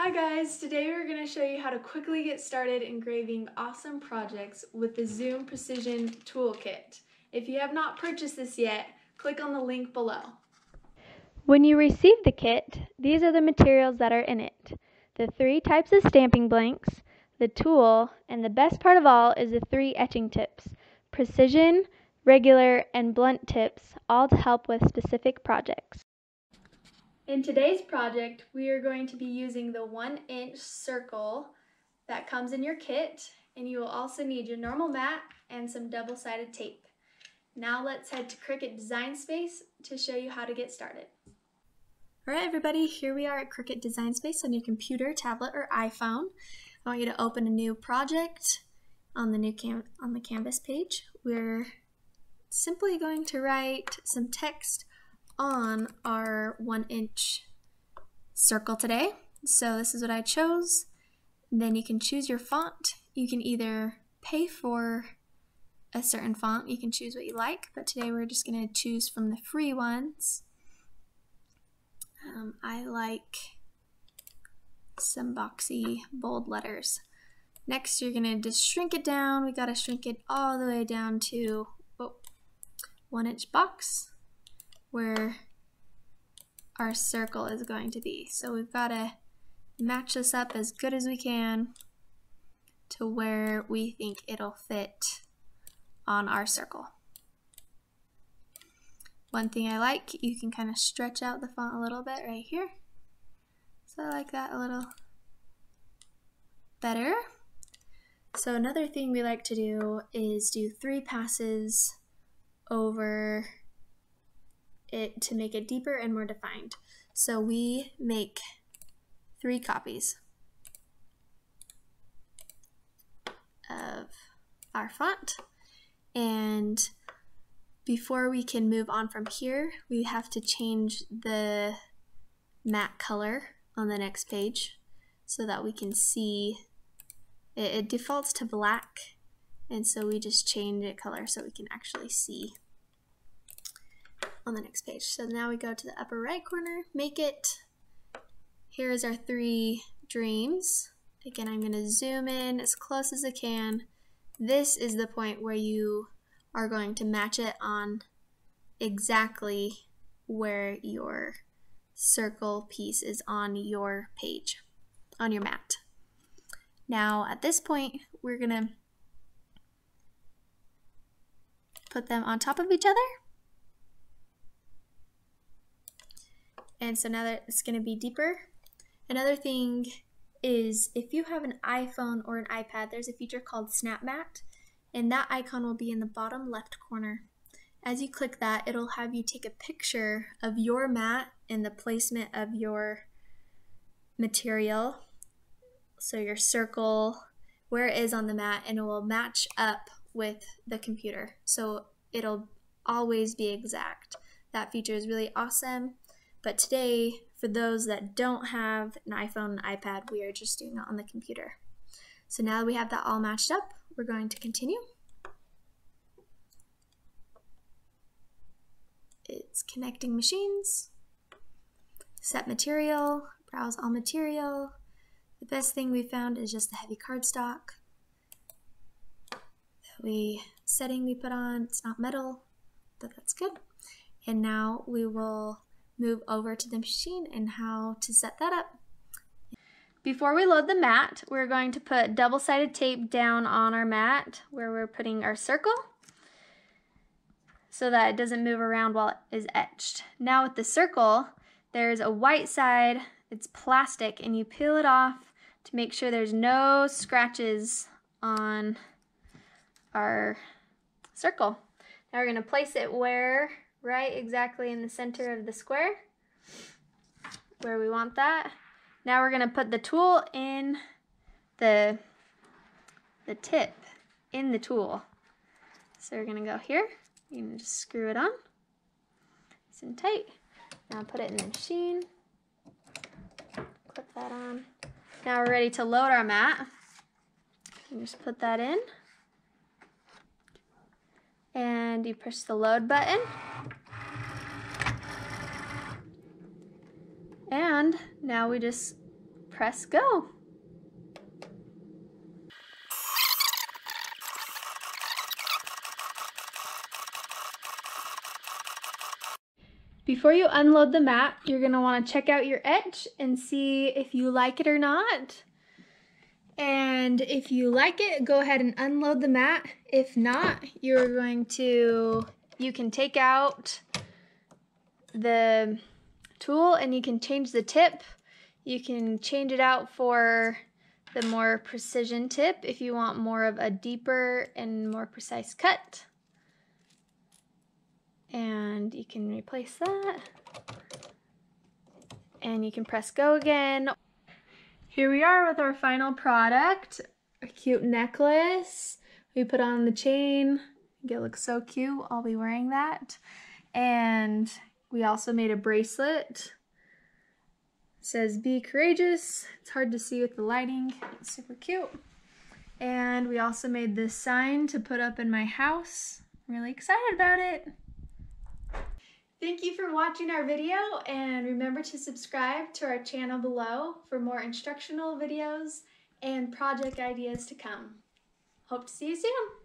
Hi guys, today we're going to show you how to quickly get started engraving awesome projects with the Zoom Precision Toolkit. If you have not purchased this yet, click on the link below. When you receive the kit, these are the materials that are in it. The three types of stamping blanks, the tool, and the best part of all is the three etching tips, precision, regular, and blunt tips, all to help with specific projects. In today's project, we are going to be using the one inch circle that comes in your kit, and you will also need your normal mat and some double-sided tape. Now let's head to Cricut Design Space to show you how to get started. All right, everybody, here we are at Cricut Design Space on your computer, tablet, or iPhone. I want you to open a new project on the new on the Canvas page. We're simply going to write some text on our one inch circle today. So this is what I chose. Then you can choose your font. You can either pay for a certain font, you can choose what you like, but today we're just going to choose from the free ones. Um, I like some boxy bold letters. Next, you're going to just shrink it down. We got to shrink it all the way down to oh, one inch box where our circle is going to be. So we've got to match this up as good as we can to where we think it'll fit on our circle. One thing I like, you can kind of stretch out the font a little bit right here. So I like that a little better. So another thing we like to do is do three passes over it to make it deeper and more defined. So we make three copies of our font. And before we can move on from here we have to change the matte color on the next page so that we can see it, it defaults to black. And so we just change it color so we can actually see on the next page. So now we go to the upper right corner, make it. Here's our three dreams. Again, I'm going to zoom in as close as I can. This is the point where you are going to match it on exactly where your circle piece is on your page, on your mat. Now at this point, we're going to put them on top of each other And so now that it's going to be deeper. Another thing is if you have an iPhone or an iPad, there's a feature called Snap Mat, and that icon will be in the bottom left corner. As you click that, it'll have you take a picture of your mat and the placement of your material. So your circle, where it is on the mat, and it will match up with the computer. So it'll always be exact. That feature is really awesome. But today, for those that don't have an iPhone and iPad, we are just doing it on the computer. So now that we have that all matched up, we're going to continue. It's connecting machines, set material, browse all material. The best thing we found is just the heavy cardstock. That we setting we put on, it's not metal, but that's good. And now we will move over to the machine and how to set that up. Before we load the mat, we're going to put double-sided tape down on our mat where we're putting our circle so that it doesn't move around while it is etched. Now with the circle, there's a white side, it's plastic, and you peel it off to make sure there's no scratches on our circle. Now we're going to place it where right exactly in the center of the square where we want that. Now we're going to put the tool in the, the tip in the tool. So we're going to go here. You can just screw it on. Nice and tight. Now put it in the machine. Clip that on. Now we're ready to load our mat. You just put that in. And you push the load button. And now we just press go. Before you unload the mat, you're going to want to check out your edge and see if you like it or not. And if you like it, go ahead and unload the mat. If not, you're going to, you can take out the tool and you can change the tip. You can change it out for the more precision tip if you want more of a deeper and more precise cut and you can replace that and you can press go again. Here we are with our final product, a cute necklace. We put on the chain, it looks so cute. I'll be wearing that. And we also made a bracelet. It says be courageous. It's hard to see with the lighting. It's super cute. And we also made this sign to put up in my house. I'm really excited about it. Thank you for watching our video and remember to subscribe to our channel below for more instructional videos and project ideas to come. Hope to see you soon!